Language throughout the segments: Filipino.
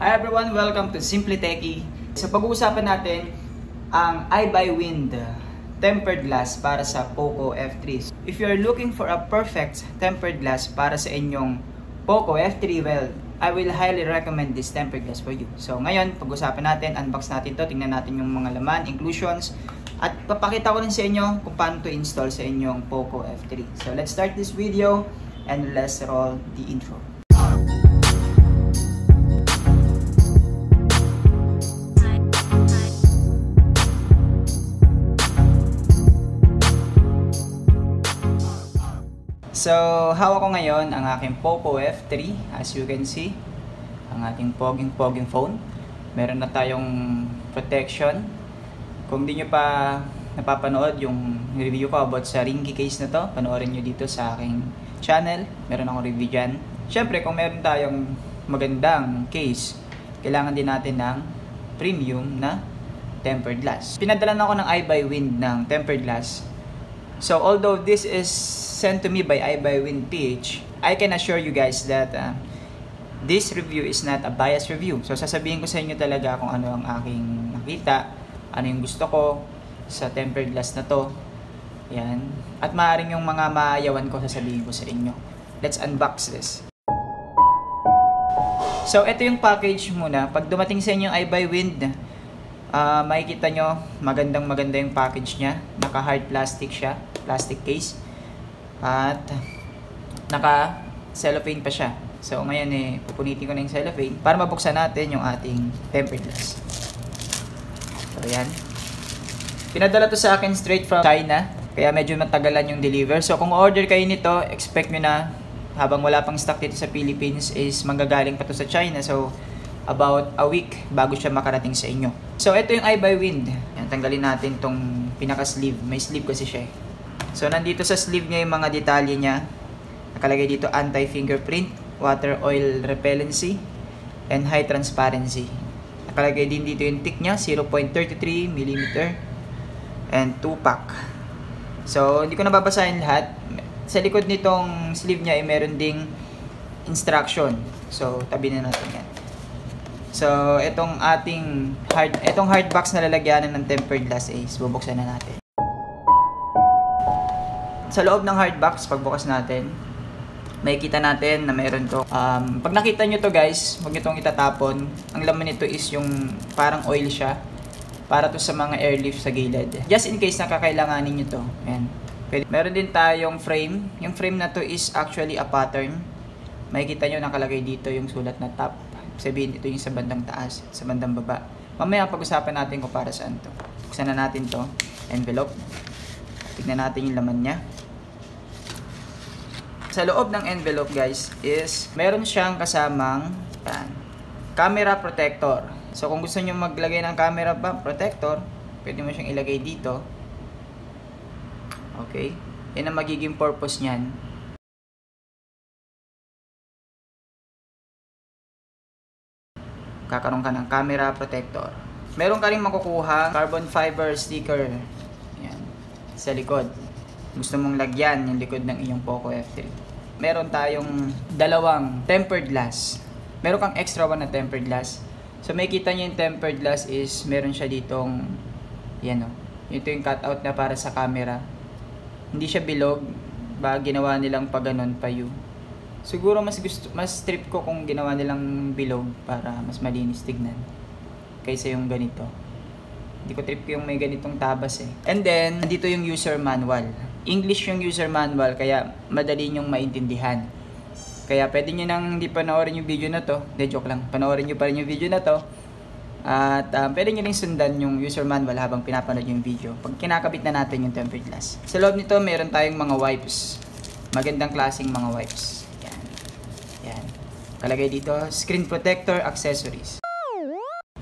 Hi everyone, welcome to Simply Techie. Sa pag-uusapan natin ang iBuyWind tempered glass para sa Poco F3. If you're looking for a perfect tempered glass para sa inyong Poco F3, well, I will highly recommend this tempered glass for you. So ngayon, pag-usapan natin, unbox natin to, tingnan natin yung mga laman, inclusions, at papakita ko rin sa inyo kung paano to install sa inyong Poco F3. So let's start this video and let's roll the intro. So, hawak ko ngayon ang aking Poco F3 as you can see. Ang ating poging-poging phone. Meron na tayong protection. Kung di nyo pa napapanood yung review ko about sa ringy case na to, panoorin nyo dito sa aking channel. Meron akong review dyan. Siyempre, kung meron tayong magandang case, kailangan din natin ng premium na tempered glass. Pinadala na ako ng iBuyWind ng tempered glass. So, although this is sent to me by iBuyWind PH, I can assure you guys that uh, this review is not a biased review. So, sasabihin ko sa inyo talaga kung ano ang aking nakita, ano yung gusto ko sa tempered glass na to. Yan. At maaaring yung mga maayawan ko sasabihin ko sa inyo. Let's unbox this. So, ito yung package muna. Pag dumating sa inyo iBuyWind, uh, makikita nyo, magandang maganda yung package niya. Naka hard plastic siya, plastic case. At naka cellophane pa siya. So ngayon eh, pupunitin ko na yung cellophane para mabuksan natin yung ating tempered glass. So yan. Pinadala to sa akin straight from China. Kaya medyo matagalan yung deliver. So kung order kayo nito, expect nyo na habang wala pang stock dito sa Philippines is manggagaling pa to sa China. So about a week bago siya makarating sa inyo. So ito yung iBuyWind. Yan, tanggalin natin tong pinaka-sleeve. May sleeve kasi siya eh. So, nandito sa sleeve niya yung mga detalye niya. Nakalagay dito anti-fingerprint, water oil repellency, and high transparency. Nakalagay din dito yung tick niya, 0.33 mm and 2-pack. So, hindi ko nababasahin lahat. Sa likod nitong sleeve niya ay meron ding instruction. So, tabi na natin yan. So, itong ating hard, itong hard box na lalagyanan ng tempered glass is bubuksan na natin sa loob ng hard box, pagbukas natin, makikita natin na meron to. Um, pag nakita nyo to guys, huwag nyo itong itatapon. Ang laman nito is yung parang oil siya. Para to sa mga airlift sa gilid. Just in case nakakailanganin nyo to. Ayan. Meron din tayong frame. Yung frame na to is actually a pattern. Makikita nyo nakalagay dito yung sulat na top. Sabihin ito yung sa bandang taas, sa bandang baba. Mamaya pag-usapan natin kung para saan to. Buksan na natin to. Envelope. Tignan natin yung laman niya sa loob ng envelope guys is meron siyang kasamang yan, camera protector. So kung gusto niyo maglagay ng camera ba protector, pwede mo siyang ilagay dito. Okay? Yan ang magiging purpose niyan. Kakaroon ka ng camera protector. Meron ka rin makukuha carbon fiber sticker. Yan. Sa likod. Gusto mong lagyan yung likod ng iyong Poco F3. Meron tayong dalawang tempered glass. Meron kang extra one na tempered glass. So may kita niyo yung tempered glass is meron siya ditong yan o. Ito yung cutout na para sa camera. Hindi siya bilog. Ba ginawa nilang pa ganun pa you. Siguro mas gusto mas trip ko kung ginawa nilang bilog para mas malinis tignan kaysa yung ganito. Hindi ko trip yung may ganitong tabas eh. And then, dito yung user manual. English yung user manual, kaya madali nyong maintindihan. Kaya pwede nyo nang hindi panoorin yung video na to. Hindi, joke lang. Panoorin nyo pa rin yung video na to. At um, pwede nyo rin sundan yung user manual habang pinapanood yung video. Pag kinakabit na natin yung tempered glass. Sa loob nito, meron tayong mga wipes. Magandang klaseng mga wipes. Yan. Yan. Kalagay dito, screen protector accessories.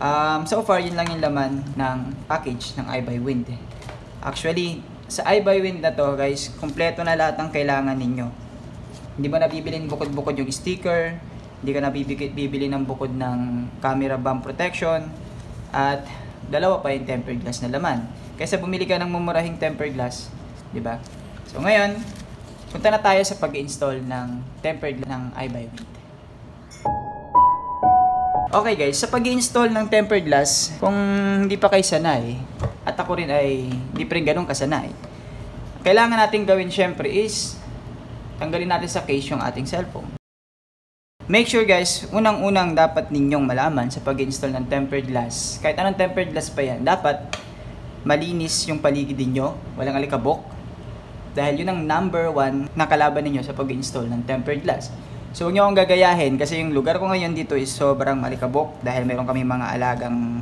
Um, so far, yun lang yung laman ng package ng iBuyWind. Actually, sa iBuyWind na to guys, kompleto na lahat ng kailangan ninyo. Hindi mo na bibilin bukod-bukod yung sticker, hindi ka na bibili ng bukod ng camera bump protection, at dalawa pa yung tempered glass na laman. Kaysa bumili ka ng mumurahing tempered glass, di ba? So ngayon, punta na tayo sa pag-install ng tempered ng iBuyWind. Okay guys, sa pag install ng tempered glass, kung hindi pa kayo sanay, at ako rin ay hindi pa rin ganun kasanay, kailangan natin gawin syempre is tanggalin natin sa case yung ating cellphone. Make sure guys, unang-unang dapat ninyong malaman sa pag-install ng tempered glass, kahit anong tempered glass pa yan, dapat malinis yung paligid ninyo, walang alikabok, dahil yun ang number one na kalaban ninyo sa pag-install ng tempered glass. So, huwag nyo akong gagayahin kasi yung lugar ko ngayon dito is sobrang malikabok dahil meron kami mga alagang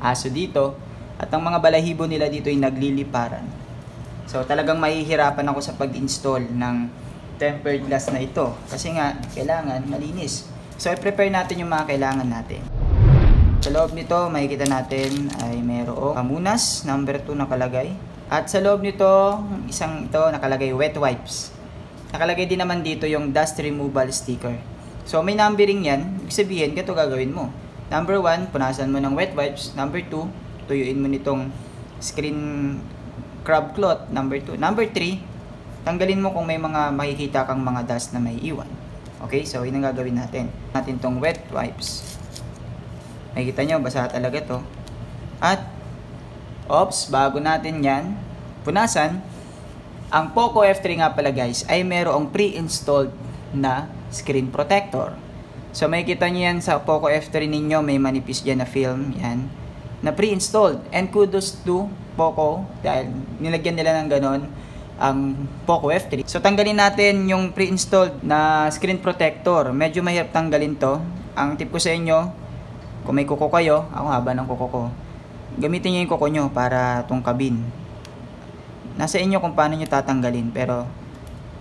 aso dito at ang mga balahibo nila dito ay nagliliparan. So, talagang mahihirapan ako sa pag-install ng tempered glass na ito kasi nga, kailangan malinis. So, i-prepare natin yung mga kailangan natin. Sa loob nito, makikita natin ay mayroong pamunas, number 2 nakalagay. At sa loob nito, isang ito nakalagay wet wipes. Nakalagay din naman dito yung dust removal sticker. So may numbering yan, ibig sabihin, ganito gagawin mo. Number 1, punasan mo ng wet wipes. Number 2, tuyuin mo nitong screen crab cloth. Number 2. Number 3, tanggalin mo kung may mga makikita kang mga dust na may iwan. Okay, so yun ang gagawin natin. Natin tong wet wipes. Makikita nyo, basa talaga to. At, ops, bago natin yan, punasan, ang Poco F3 nga pala guys ay merong pre-installed na screen protector. So makikita niyo yan sa Poco F3 ninyo, may manipis dyan na film, yan, na pre-installed. And kudos to Poco dahil nilagyan nila ng ganon ang Poco F3. So tanggalin natin yung pre-installed na screen protector. Medyo mahirap tanggalin to. Ang tip ko sa inyo, kung may kuko kayo, ako haba ng kuko ko, gamitin niyo yung kuko nyo para tong kabin nasa inyo kung paano nyo tatanggalin pero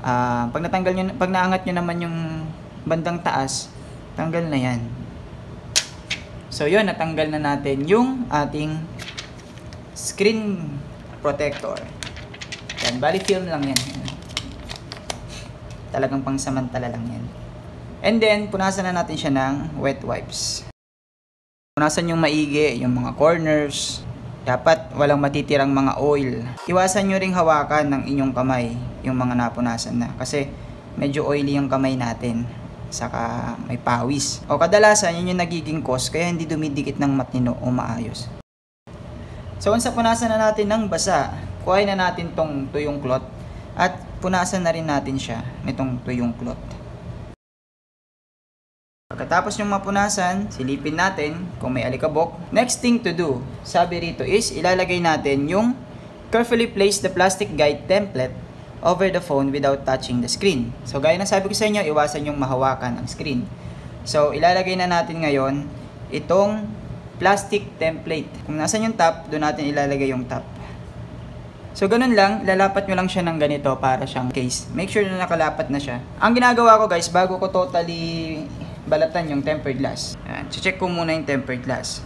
uh, pag natanggal nyo, pag naangat nyo naman yung bandang taas tanggal na yan so yun natanggal na natin yung ating screen protector. Yan bali film lang yan. Talagang pangsamantala lang yan. And then punasan na natin siya ng wet wipes. Punasan yung maigi yung mga corners. Dapat walang matitirang mga oil. Iwasan nyo ring hawakan ng inyong kamay yung mga napunasan na. Kasi medyo oily yung kamay natin. Saka may pawis. O kadalasan yun yung nagiging cause kaya hindi dumidikit ng matino o maayos. So once punasan na natin ng basa, kuhain na natin tong tuyong cloth at punasan na rin natin siya nitong tuyong cloth. Pagkatapos yung mapunasan, silipin natin kung may alikabok. Next thing to do, sabi rito is ilalagay natin yung carefully place the plastic guide template over the phone without touching the screen. So gaya ng sabi ko sa inyo, iwasan yung mahawakan ang screen. So ilalagay na natin ngayon itong plastic template. Kung nasan yung top, doon natin ilalagay yung top. So ganun lang, lalapat nyo lang siya ng ganito para siyang case. Make sure na nakalapat na siya. Ang ginagawa ko guys, bago ko totally balatan yung tempered glass. Ayan, check ko muna yung tempered glass.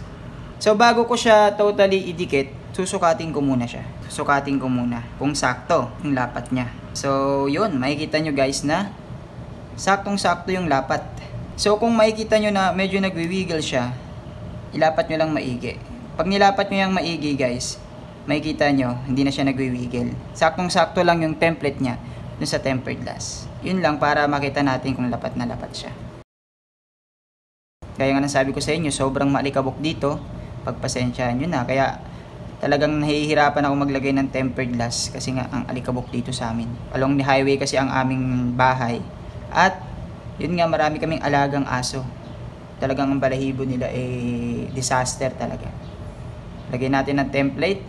So bago ko siya totally idikit, susukatin ko muna siya. Susukatin ko muna kung sakto yung lapat niya. So yun, makikita nyo guys na saktong sakto yung lapat. So kung makikita nyo na medyo nagwiwiggle siya, ilapat nyo lang maigi. Pag nilapat nyo yung maigi guys, makikita nyo, hindi na siya nagwiwiggle. Saktong sakto lang yung template niya dun sa tempered glass. Yun lang para makita natin kung lapat na lapat siya. Gaya nga sabi ko sa inyo, sobrang malikabok dito. Pagpasensyahan nyo na. Kaya talagang nahihirapan ako maglagay ng tempered glass kasi nga ang alikabok dito sa amin. Along the highway kasi ang aming bahay. At yun nga marami kaming alagang aso. Talagang ang balahibo nila eh disaster talaga. Lagay natin ng template.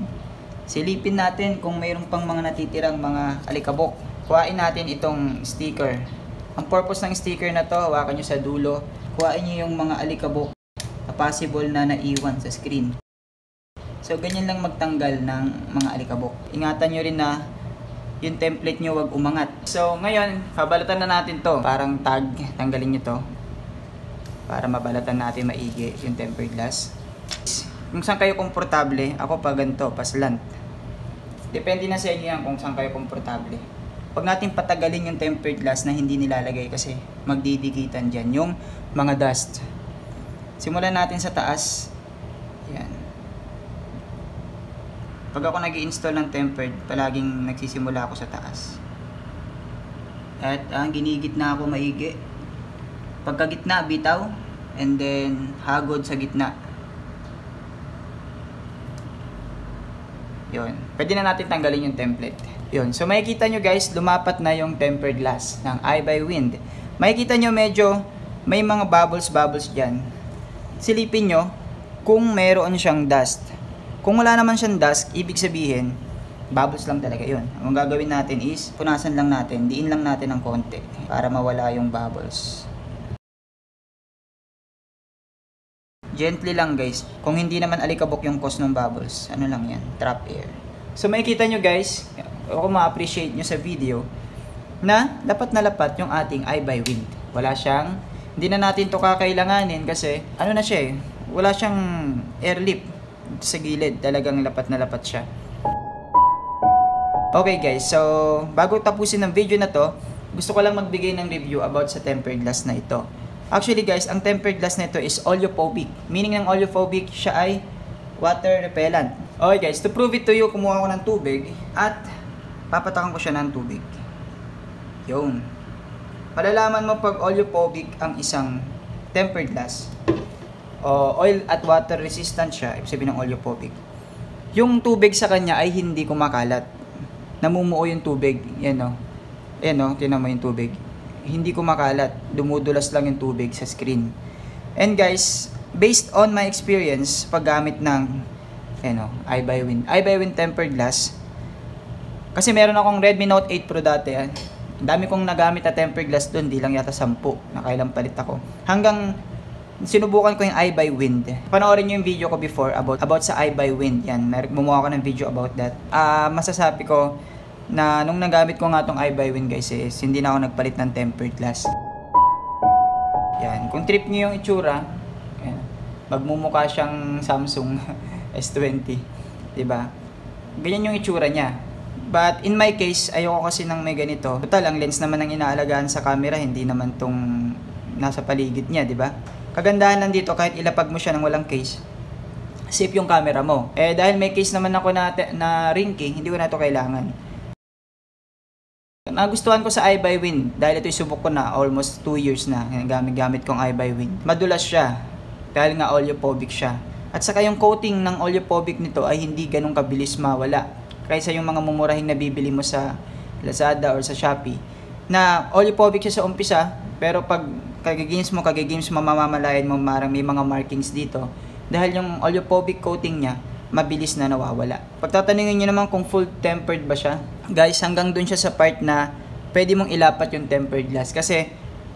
Silipin natin kung mayroon pang mga natitirang mga alikabok. Kuhain natin itong sticker. Ang purpose ng sticker na to, hawakan nyo sa dulo kuhain nyo yung mga alikabok na possible na naiwan sa screen. So, ganyan lang magtanggal ng mga alikabok. Ingatan nyo rin na yung template nyo wag umangat. So, ngayon, pabalatan na natin to. Parang tag, tanggalin nyo to. Para mabalatan natin maigi yung tempered glass. Kung saan kayo komportable, ako pa ganito, paslant. Depende na sa inyo yan kung saan kayo komportable. Pag natin patagalin yung tempered glass na hindi nilalagay kasi magdidikitan dyan yung mga dust. Simulan natin sa taas. Yan. Pag ako nag install ng tempered, palaging nagsisimula ako sa taas. At ang uh, ginigit na ako maigi. Pagkagitna, bitaw. and then hagod sa gitna. Yun. Pwede na natin tanggalin yung template. Yun. So makikita nyo guys, lumapat na yung tempered glass ng Eye by Wind. Makikita nyo medyo may mga bubbles-bubbles dyan. Silipin nyo kung meron siyang dust. Kung wala naman siyang dust, ibig sabihin, bubbles lang talaga yun. Ang gagawin natin is, punasan lang natin, diin lang natin ng konti para mawala yung bubbles. Gently lang guys. Kung hindi naman alikabok yung cause ng bubbles, ano lang yan, trap air. So makikita nyo guys, ako ma-appreciate nyo sa video, na dapat na lapat yung ating eye by wind. Wala siyang, hindi na natin to kakailanganin kasi, ano na siya eh, wala siyang air lip sa gilid. Talagang lapat na lapat siya. Okay guys, so bago tapusin ng video na to, gusto ko lang magbigay ng review about sa tempered glass na ito. Actually guys, ang tempered glass nito is oleophobic. Meaning ng oleophobic, siya ay water repellent. Okay guys, to prove it to you, kumuha ko ng tubig at papatakan ko siya ng tubig. Yun. Malalaman mo pag oleophobic ang isang tempered glass o oil at water resistant siya, ibig sabihin ng oleophobic. Yung tubig sa kanya ay hindi kumakalat. Namumuo yung tubig. Yan o. Yan o, tinan mo yung tubig hindi kumakalat. Dumudulas lang yung tubig sa screen. And guys, based on my experience paggamit ng ano, by wind tempered glass. Kasi meron akong Redmi Note 8 Pro dati. Yan. Ang dami kong nagamit na tempered glass doon, di lang yata 10. Nakailang palit ako. Hanggang sinubukan ko yung eye by wind. Panoorin niyo yung video ko before about about sa eye by wind. Yan, gumawa ako ng video about that. Ah, uh, masasabi ko na nung nagamit ko nga tong iBuyWin guys is hindi na ako nagpalit ng tempered glass. Yan. Kung trip niyo yung itsura, yan, magmumukha siyang Samsung S20. ba? Diba? Ganyan yung itsura niya. But in my case, ayoko kasi ng may ganito. Total, ang lens naman ang inaalagaan sa camera, hindi naman tong nasa paligid niya, di ba? Kagandahan lang dito, kahit ilapag mo siya ng walang case, safe yung camera mo. Eh, dahil may case naman ako na, na ring key, hindi ko na ito kailangan. Nagustuhan ko sa iBuyWin dahil ito subok ko na almost 2 years na gamit-gamit kong iBuyWin. Madulas siya dahil nga oleophobic siya. At saka yung coating ng oleophobic nito ay hindi ganun kabilis mawala. Kaysa yung mga mumurahing nabibili mo sa Lazada or sa Shopee na oleophobic siya sa umpisa pero pag kagagames mo, kagagames mo, mamamalayan mo marang may mga markings dito. Dahil yung oleophobic coating niya, mabilis na nawawala. Pagtatanungin nyo naman kung full tempered ba siya, guys, hanggang dun siya sa part na pwede mong ilapat yung tempered glass. Kasi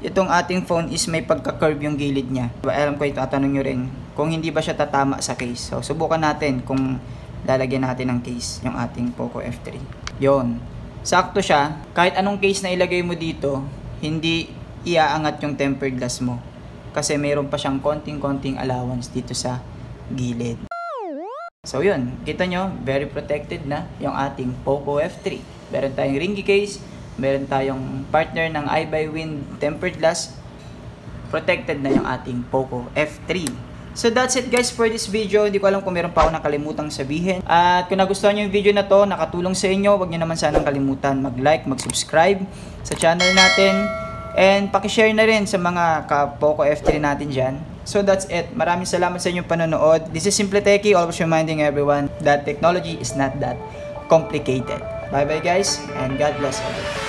itong ating phone is may pagka-curve yung gilid niya. Diba, alam ko ito, tatanong nyo rin kung hindi ba siya tatama sa case. So, subukan natin kung lalagyan natin ng case yung ating Poco F3. Yon. Sakto siya. Kahit anong case na ilagay mo dito, hindi iaangat yung tempered glass mo. Kasi mayroon pa siyang konting-konting allowance dito sa gilid. So yun, kita nyo, very protected na yung ating Poco F3. Meron tayong ringy case, meron tayong partner ng iBuyWin tempered glass, protected na yung ating Poco F3. So that's it guys for this video. Hindi ko alam kung meron pa ako nakalimutang sabihin. At kung nagustuhan nyo yung video na to, nakatulong sa inyo, huwag nyo naman sanang kalimutan mag-like, mag-subscribe sa channel natin. And pakishare na rin sa mga ka-Poco F3 natin dyan. So that's it. Maraming salamat sa inyong panonood. This is Simple Techie, always reminding everyone that technology is not that complicated. Bye bye guys and God bless everyone.